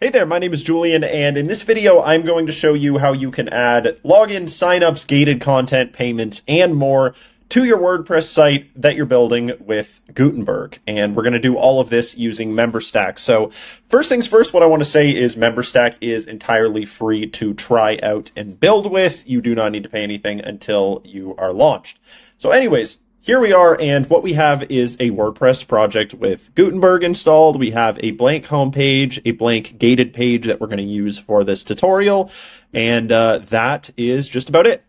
Hey there, my name is Julian, and in this video, I'm going to show you how you can add login, signups, gated content, payments, and more to your WordPress site that you're building with Gutenberg. And we're going to do all of this using MemberStack. So first things first, what I want to say is MemberStack is entirely free to try out and build with. You do not need to pay anything until you are launched. So anyways, here we are, and what we have is a WordPress project with Gutenberg installed. We have a blank homepage, a blank gated page that we're going to use for this tutorial, and uh, that is just about it.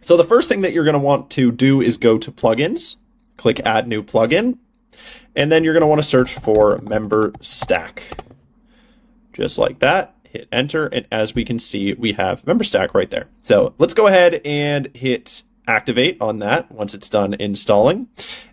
So the first thing that you're going to want to do is go to plugins, click add new plugin, and then you're going to want to search for MemberStack. Just like that, hit enter, and as we can see, we have MemberStack right there. So let's go ahead and hit activate on that once it's done installing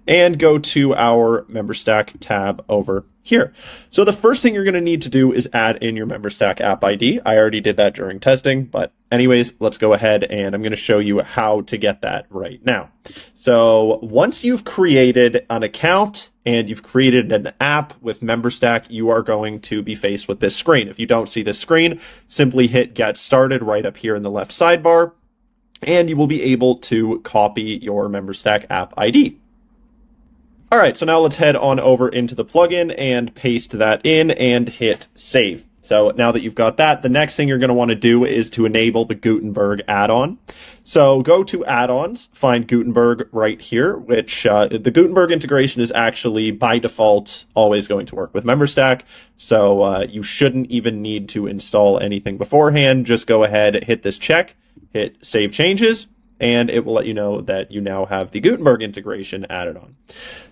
and go to our MemberStack tab over here. So the first thing you're going to need to do is add in your MemberStack app ID. I already did that during testing, but anyways, let's go ahead and I'm going to show you how to get that right now. So once you've created an account and you've created an app with MemberStack, you are going to be faced with this screen. If you don't see this screen, simply hit get started right up here in the left sidebar and you will be able to copy your MemberStack app ID. All right, so now let's head on over into the plugin and paste that in and hit save. So now that you've got that, the next thing you're going to want to do is to enable the Gutenberg add-on. So go to add-ons, find Gutenberg right here, which uh, the Gutenberg integration is actually by default always going to work with MemberStack. So uh, you shouldn't even need to install anything beforehand. Just go ahead, hit this check, hit save changes, and it will let you know that you now have the Gutenberg integration added on.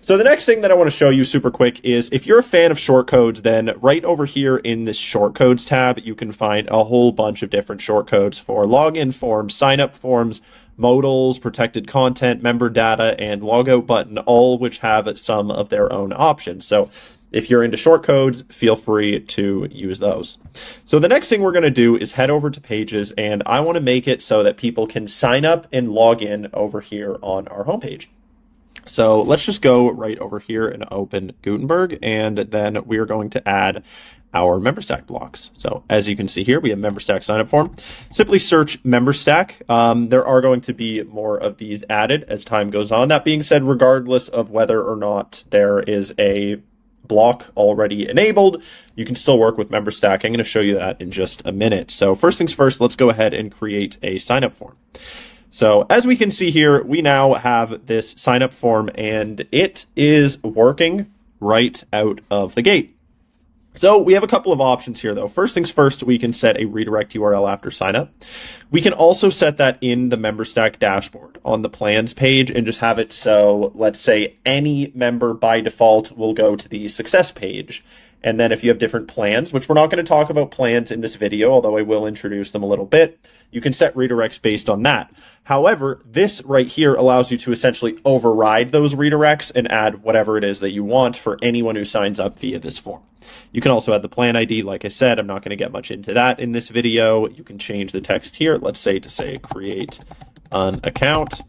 So the next thing that I want to show you super quick is if you're a fan of shortcodes, then right over here in this shortcodes tab, you can find a whole bunch of different shortcodes for login forms, sign up forms, modals, protected content, member data, and logout button, all which have some of their own options. So if you're into short codes, feel free to use those. So the next thing we're going to do is head over to pages and I want to make it so that people can sign up and log in over here on our homepage. So let's just go right over here and open Gutenberg and then we are going to add our MemberStack blocks. So as you can see here, we have member MemberStack signup form. Simply search MemberStack. Um, there are going to be more of these added as time goes on. That being said, regardless of whether or not there is a block already enabled, you can still work with MemberStack. I'm going to show you that in just a minute. So first things first, let's go ahead and create a sign up form. So as we can see here, we now have this sign up form and it is working right out of the gate. So we have a couple of options here though. First things first, we can set a redirect URL after signup. We can also set that in the MemberStack dashboard on the plans page and just have it so let's say any member by default will go to the success page. And then if you have different plans, which we're not going to talk about plans in this video, although I will introduce them a little bit, you can set redirects based on that. However, this right here allows you to essentially override those redirects and add whatever it is that you want for anyone who signs up via this form. You can also add the plan ID. Like I said, I'm not going to get much into that in this video. You can change the text here. Let's say to say create an account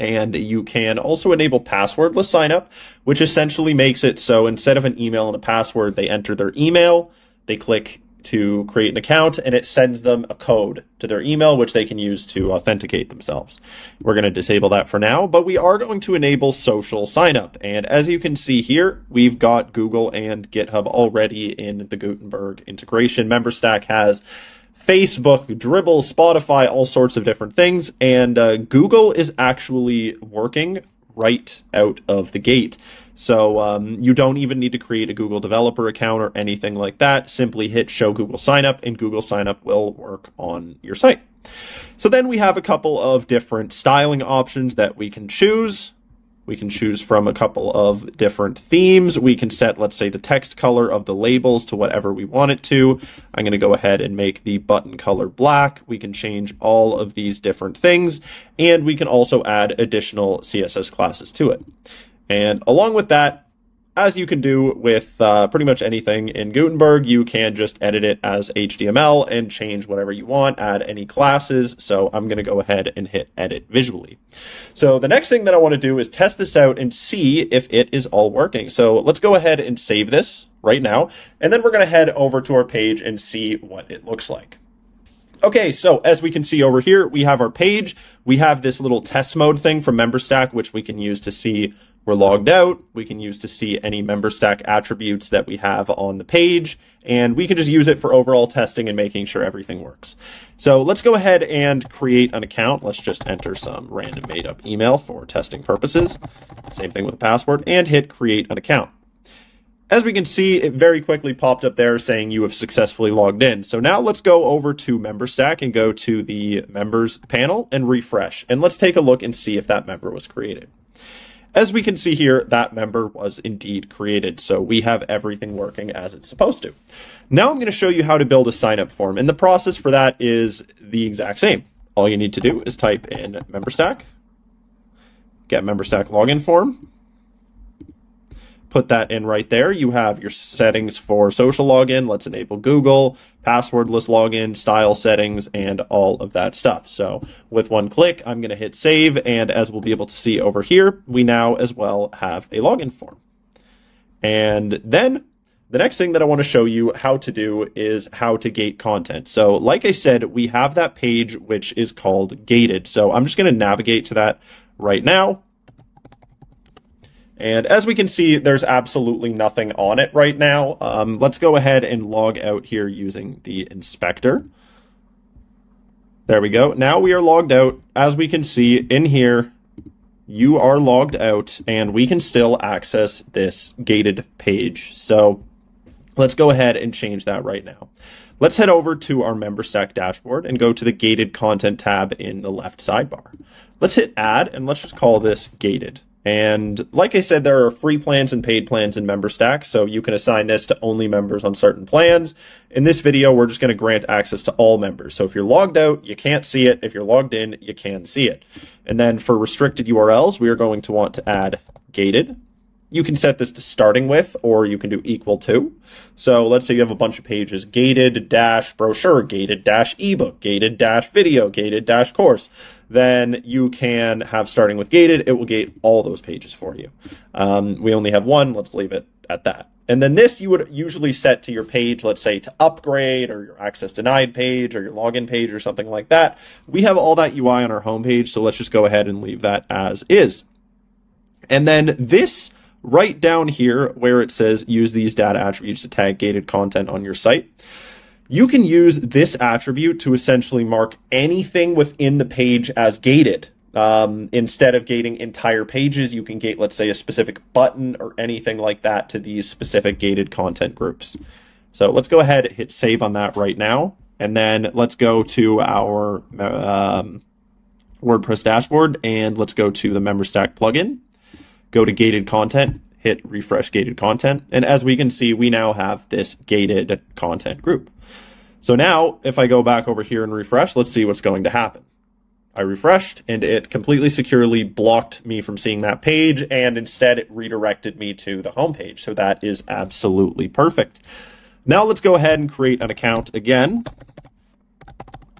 and you can also enable passwordless signup, which essentially makes it so instead of an email and a password, they enter their email, they click to create an account, and it sends them a code to their email, which they can use to authenticate themselves. We're going to disable that for now, but we are going to enable social signup. And as you can see here, we've got Google and GitHub already in the Gutenberg integration. MemberStack has Facebook, Dribbble, Spotify, all sorts of different things. And uh, Google is actually working right out of the gate. So um, you don't even need to create a Google developer account or anything like that. Simply hit show Google sign up and Google sign up will work on your site. So then we have a couple of different styling options that we can choose. We can choose from a couple of different themes. We can set, let's say, the text color of the labels to whatever we want it to. I'm going to go ahead and make the button color black. We can change all of these different things, and we can also add additional CSS classes to it. And along with that, as you can do with uh, pretty much anything in Gutenberg, you can just edit it as HTML and change whatever you want, add any classes. So I'm going to go ahead and hit edit visually. So the next thing that I want to do is test this out and see if it is all working. So let's go ahead and save this right now. And then we're going to head over to our page and see what it looks like. Okay, so as we can see over here, we have our page. We have this little test mode thing from MemberStack, which we can use to see we're logged out. We can use to see any MemberStack attributes that we have on the page, and we can just use it for overall testing and making sure everything works. So let's go ahead and create an account. Let's just enter some random made up email for testing purposes. Same thing with a password and hit create an account. As we can see, it very quickly popped up there saying you have successfully logged in. So now let's go over to MemberStack and go to the members panel and refresh. And let's take a look and see if that member was created. As we can see here, that member was indeed created, so we have everything working as it's supposed to. Now I'm going to show you how to build a sign-up form, and the process for that is the exact same. All you need to do is type in MemberStack, get MemberStack login form, put that in right there. You have your settings for social login. Let's enable Google, passwordless login, style settings, and all of that stuff. So with one click, I'm going to hit save. And as we'll be able to see over here, we now as well have a login form. And then the next thing that I want to show you how to do is how to gate content. So like I said, we have that page which is called gated. So I'm just going to navigate to that right now. And as we can see, there's absolutely nothing on it right now. Um, let's go ahead and log out here using the inspector. There we go. Now we are logged out. As we can see in here, you are logged out and we can still access this gated page. So let's go ahead and change that right now. Let's head over to our MemberStack dashboard and go to the gated content tab in the left sidebar. Let's hit add and let's just call this gated. And like I said, there are free plans and paid plans in MemberStack, so you can assign this to only members on certain plans. In this video, we're just going to grant access to all members. So if you're logged out, you can't see it. If you're logged in, you can see it. And then for restricted URLs, we are going to want to add gated. You can set this to starting with, or you can do equal to. So let's say you have a bunch of pages, gated dash brochure, gated dash ebook, gated dash video, gated dash course then you can have starting with gated. It will gate all those pages for you. Um, we only have one. Let's leave it at that. And then this you would usually set to your page, let's say to upgrade or your access denied page or your login page or something like that. We have all that UI on our homepage, so let's just go ahead and leave that as is. And then this right down here where it says use these data attributes to tag gated content on your site you can use this attribute to essentially mark anything within the page as gated. Um, instead of gating entire pages, you can gate, let's say, a specific button or anything like that to these specific gated content groups. So let's go ahead, hit save on that right now. And then let's go to our um, WordPress dashboard and let's go to the MemberStack plugin, go to gated content, hit refresh gated content. And as we can see, we now have this gated content group. So now if I go back over here and refresh, let's see what's going to happen. I refreshed and it completely securely blocked me from seeing that page and instead it redirected me to the home page. So that is absolutely perfect. Now let's go ahead and create an account again,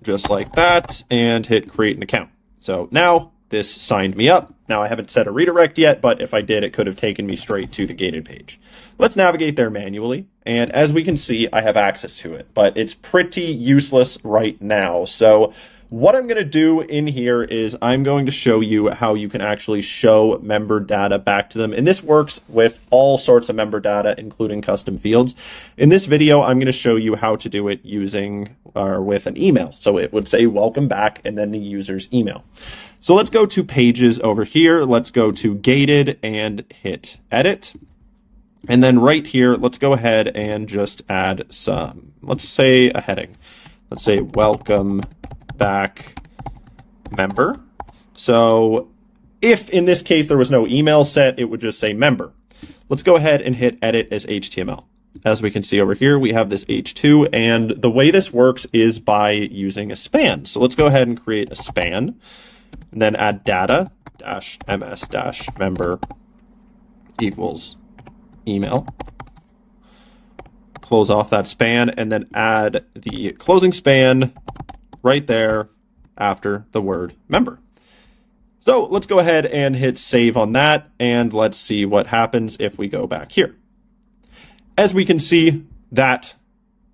just like that, and hit create an account. So now this signed me up. Now I haven't set a redirect yet, but if I did, it could have taken me straight to the gated page. Let's navigate there manually. And as we can see, I have access to it, but it's pretty useless right now. So what I'm going to do in here is I'm going to show you how you can actually show member data back to them. And this works with all sorts of member data, including custom fields. In this video, I'm going to show you how to do it using or with an email. So it would say welcome back and then the user's email. So let's go to pages over here. Let's go to gated and hit edit. And then right here, let's go ahead and just add some, let's say a heading. Let's say welcome back member. So if in this case there was no email set, it would just say member. Let's go ahead and hit edit as HTML. As we can see over here, we have this H2, and the way this works is by using a span. So let's go ahead and create a span, and then add data dash ms dash member equals email. Close off that span and then add the closing span right there after the word member. So let's go ahead and hit save on that and let's see what happens if we go back here. As we can see, that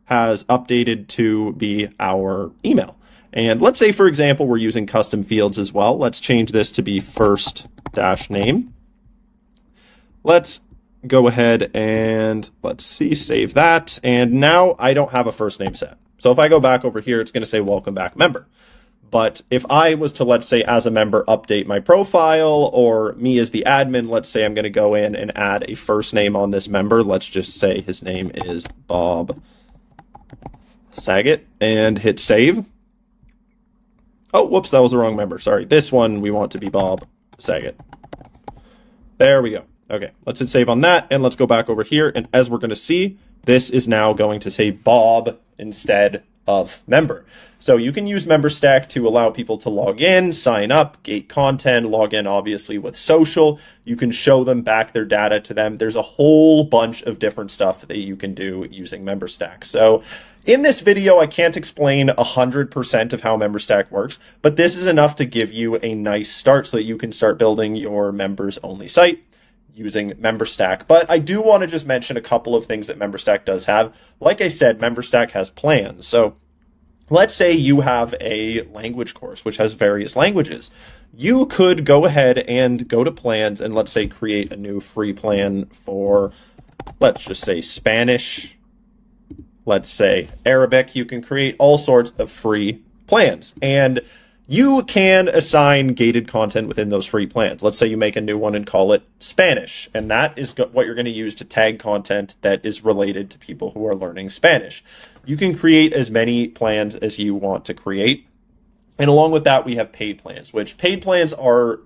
has updated to be our email. And let's say, for example, we're using custom fields as well. Let's change this to be first dash name. Let's go ahead and let's see, save that. And now I don't have a first name set. So if I go back over here, it's going to say welcome back member. But if I was to, let's say, as a member, update my profile or me as the admin, let's say I'm going to go in and add a first name on this member. Let's just say his name is Bob Saget and hit save. Oh, whoops, that was the wrong member. Sorry. This one we want to be Bob Saget. There we go. Okay, let's hit save on that and let's go back over here. And as we're going to see, this is now going to say Bob instead of member. So you can use MemberStack to allow people to log in, sign up, gate content, log in obviously with social. You can show them back their data to them. There's a whole bunch of different stuff that you can do using MemberStack. So in this video, I can't explain 100% of how MemberStack works, but this is enough to give you a nice start so that you can start building your members only site using MemberStack. But I do want to just mention a couple of things that MemberStack does have. Like I said, MemberStack has plans. So let's say you have a language course which has various languages. You could go ahead and go to plans and let's say create a new free plan for, let's just say Spanish, let's say Arabic. You can create all sorts of free plans. And you can assign gated content within those free plans. Let's say you make a new one and call it Spanish, and that is what you're going to use to tag content that is related to people who are learning Spanish. You can create as many plans as you want to create. And along with that, we have paid plans, which paid plans are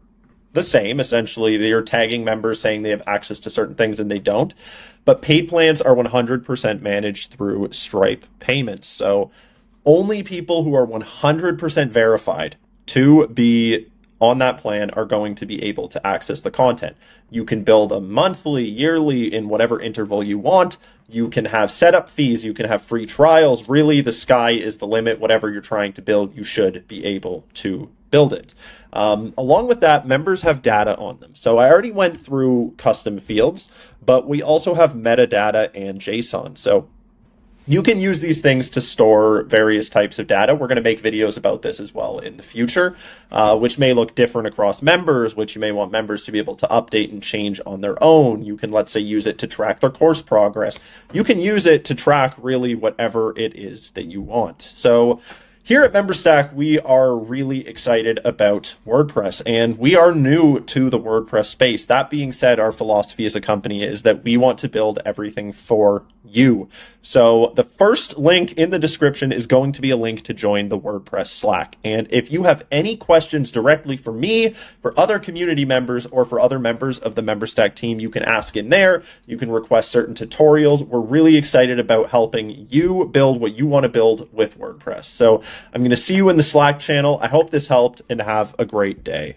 the same. Essentially, they are tagging members saying they have access to certain things and they don't. But paid plans are 100% managed through Stripe payments. So only people who are 100% verified to be on that plan are going to be able to access the content. You can build a monthly, yearly, in whatever interval you want. You can have setup fees. You can have free trials. Really, the sky is the limit. Whatever you're trying to build, you should be able to build it. Um, along with that, members have data on them. So I already went through custom fields, but we also have metadata and JSON. So you can use these things to store various types of data. We're going to make videos about this as well in the future, uh, which may look different across members, which you may want members to be able to update and change on their own. You can, let's say, use it to track their course progress. You can use it to track really whatever it is that you want. So, here at MemberStack, we are really excited about WordPress and we are new to the WordPress space. That being said, our philosophy as a company is that we want to build everything for you. So the first link in the description is going to be a link to join the WordPress Slack. And if you have any questions directly for me, for other community members, or for other members of the MemberStack team, you can ask in there. You can request certain tutorials. We're really excited about helping you build what you want to build with WordPress. So I'm going to see you in the Slack channel. I hope this helped and have a great day.